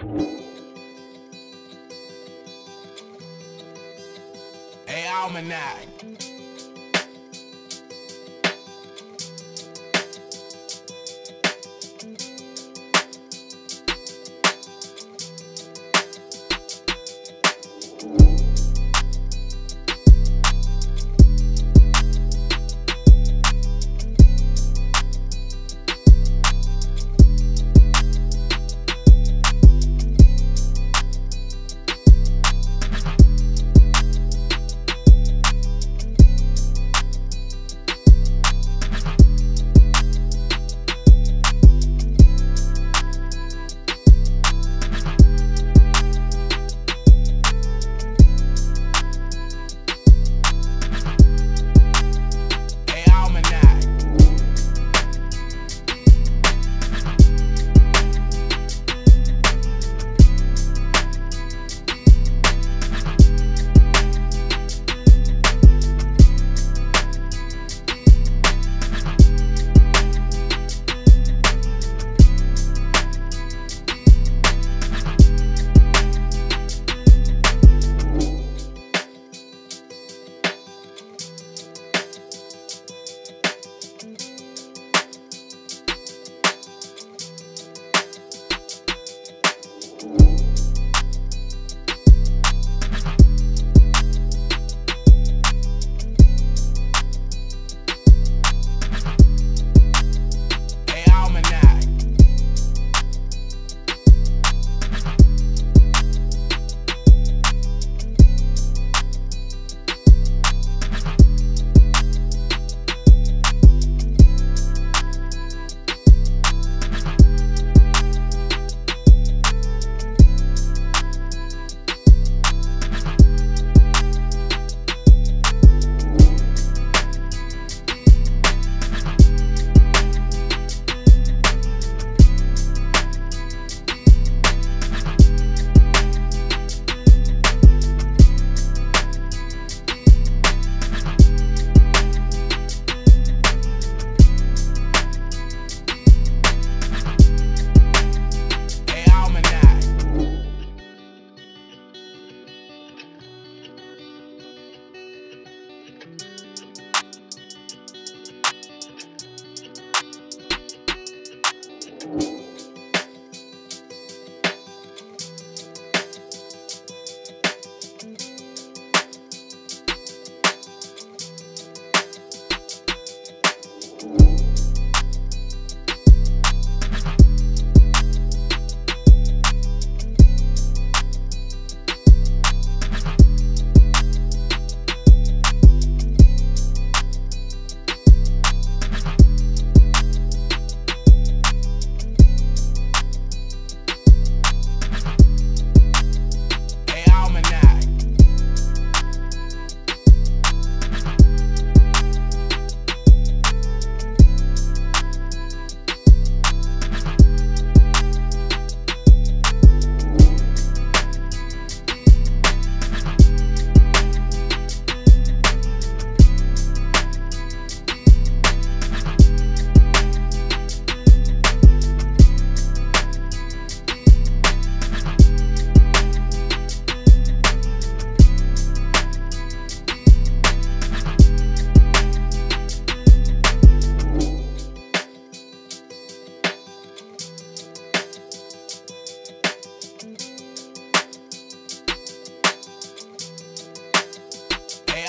Hey, Almanac.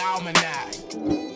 Almanac.